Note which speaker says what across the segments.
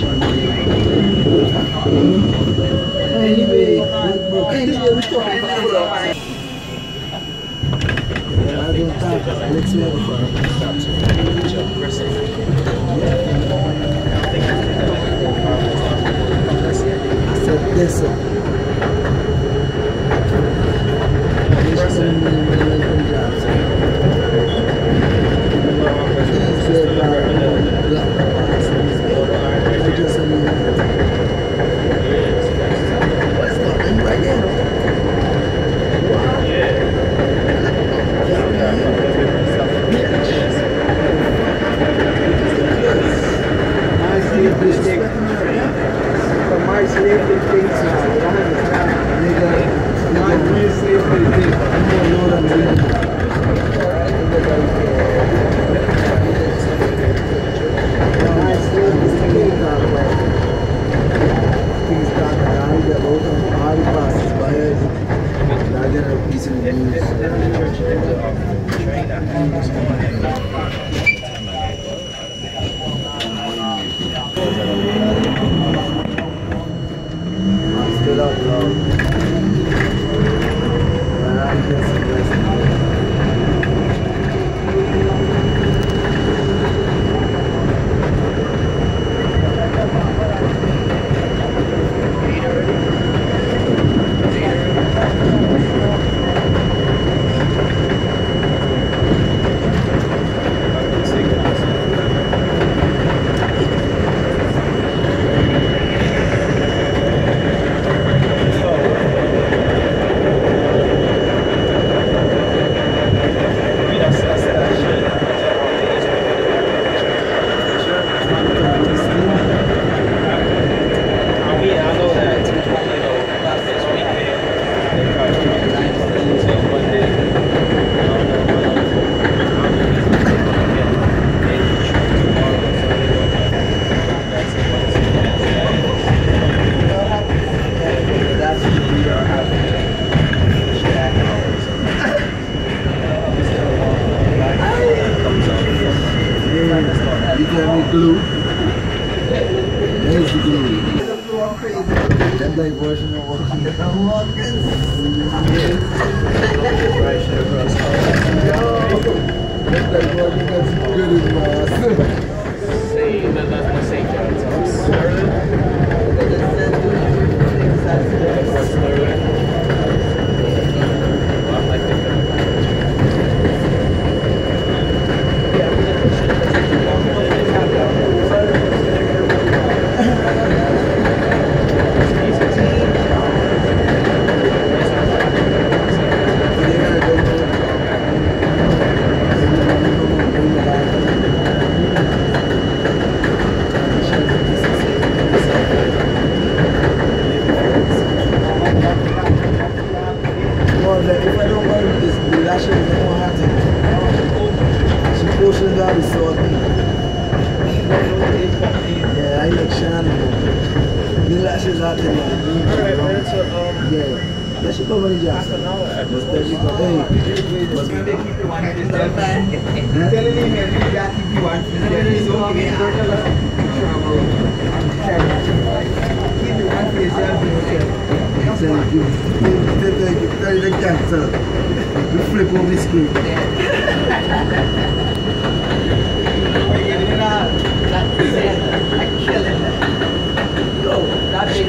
Speaker 1: Anyway, anyway, I said this. uh, this is one million jobs. These are about black passes. I just mean, what's going right there?
Speaker 2: My slave is big. But my slave is big now. You don't understand.
Speaker 1: Nigga,
Speaker 2: My real slave is big.
Speaker 1: you don't know what I'm doing.
Speaker 2: My slave is big now.
Speaker 1: Things that I get out of all the passes by it. I get a piece of the news. I'm still out loud. And I'm just resting. You tell me glue. There's the glue. That diversion of working. That diversion that's good as my Well, like, if I don't mind this, the lashes don't want to She posted that we saw me. Yeah, I like Shannon. The lashes out there, like, yeah. Yeah, she come on the job. But there you go. Hey, but
Speaker 2: Telling him every guy if you want to get his own game. Give me one face, you have to yourself.
Speaker 1: say, give, give, give, give, give, tell the cancer. You uh, flip over the screen. Yo, that shit,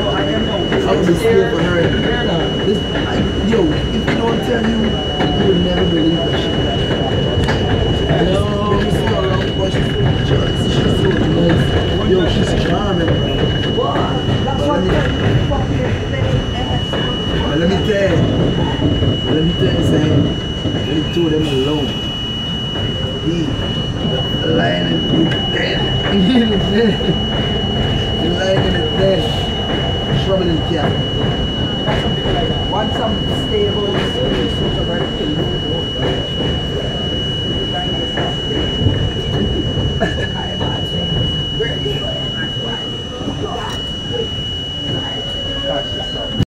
Speaker 1: I was just scared for her. This, I, yo, if you don't tell you, you would never believe that shit. Yo, she's so but she's so just, she's so nice. Yo, she's charming, bro. Let me, let me tell you, let me tell you me two them alone. He, the lion den. The